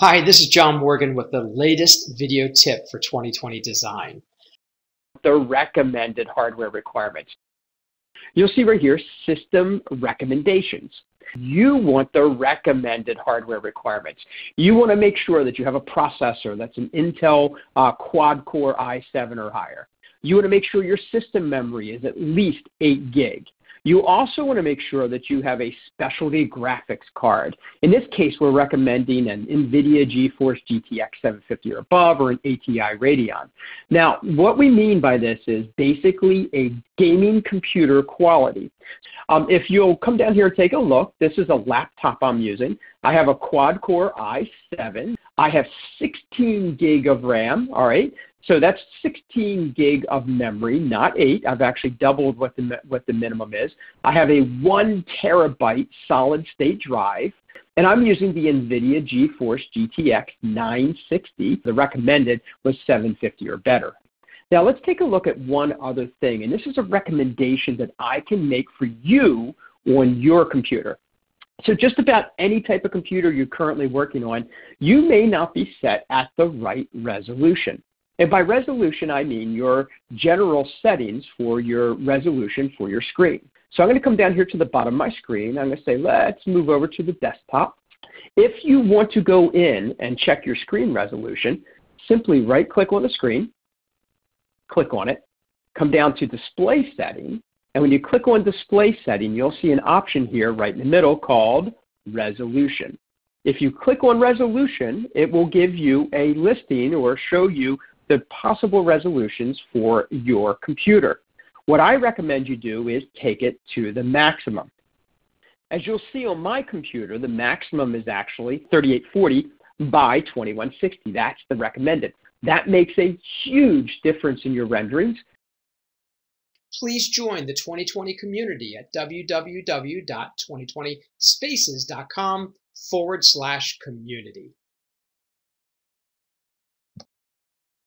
Hi, this is John Morgan with the latest video tip for 2020 design. The recommended hardware requirements. You'll see right here, system recommendations. You want the recommended hardware requirements. You want to make sure that you have a processor that's an Intel uh, quad-core i7 or higher. You want to make sure your system memory is at least 8 gig. You also want to make sure that you have a specialty graphics card. In this case, we're recommending an NVIDIA GeForce GTX 750 or above or an ATI Radeon. Now, what we mean by this is basically a gaming computer quality. Um, if you'll come down here and take a look, this is a laptop I'm using. I have a quad-core i7. I have 16 gig of RAM, all right? So that's 16 gig of memory, not 8. I've actually doubled what the, what the minimum is. I have a 1 terabyte solid state drive, and I'm using the NVIDIA GeForce GTX 960. The recommended was 750 or better. Now let's take a look at one other thing, and this is a recommendation that I can make for you on your computer. So just about any type of computer you're currently working on, you may not be set at the right resolution. And by resolution, I mean your general settings for your resolution for your screen. So I'm going to come down here to the bottom of my screen. I'm going to say, let's move over to the desktop. If you want to go in and check your screen resolution, simply right click on the screen, click on it, come down to display setting, and when you click on display setting, you'll see an option here right in the middle called resolution. If you click on resolution, it will give you a listing or show you the possible resolutions for your computer. What I recommend you do is take it to the maximum. As you'll see on my computer, the maximum is actually 3840 by 2160. That's the recommended. That makes a huge difference in your renderings. Please join the 2020 community at www.2020spaces.com forward slash community.